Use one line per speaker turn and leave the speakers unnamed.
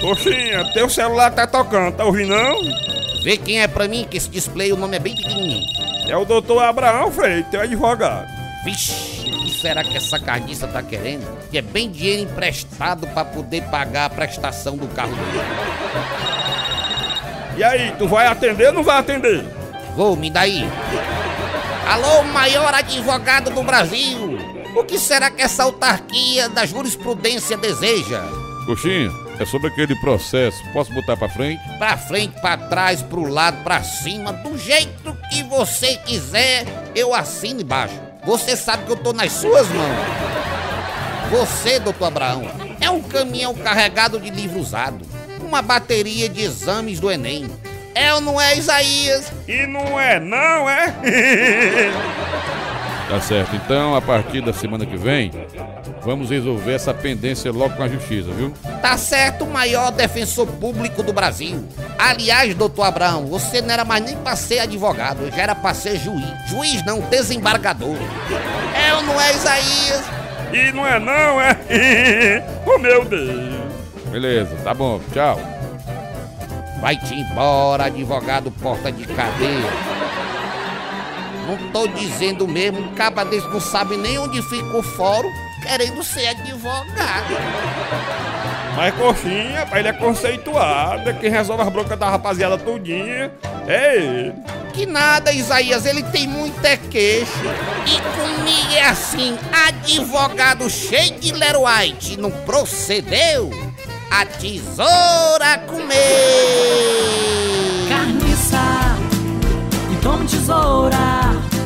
Coxinha, teu celular tá tocando, tá ouvindo não?
Vê quem é pra mim, que esse display o nome é bem pequenininho.
É o doutor Abraão Freire, teu advogado.
Vixe, o que será que essa carniça tá querendo? Que é bem dinheiro emprestado pra poder pagar a prestação do carro dele.
E aí, tu vai atender ou não vai atender?
Vou, me daí. Alô, maior advogado do Brasil! O que será que essa autarquia da jurisprudência deseja?
Coxinha, é sobre aquele processo. Posso botar pra frente?
Pra frente, pra trás, pro lado, pra cima, do jeito que você quiser, eu assino embaixo. Você sabe que eu tô nas suas mãos. Você, doutor Abraão, é um caminhão carregado de livro usado. Uma bateria de exames do Enem. É ou não é, Isaías?
E não é, não é?
Tá certo. Então, a partir da semana que vem, vamos resolver essa pendência logo com a justiça, viu?
Tá certo, o maior defensor público do Brasil. Aliás, doutor Abraão, você não era mais nem pra ser advogado, já era pra ser juiz. Juiz não, desembargador. É ou não é, Isaías?
E não é, não é? oh, meu Deus.
Beleza, tá bom. Tchau.
Vai-te embora, advogado porta de cadeia. Não tô dizendo mesmo, um caba desse não sabe nem onde fica o fórum, querendo ser advogado.
Mas coxinha, pai, ele é conceituado, é quem resolve as broncas da rapaziada todinha. É ele.
Que nada, Isaías, ele tem muita queixa. E comigo é assim, advogado cheio de Lero White, não procedeu? A tesoura comer.
Carniça tesoura.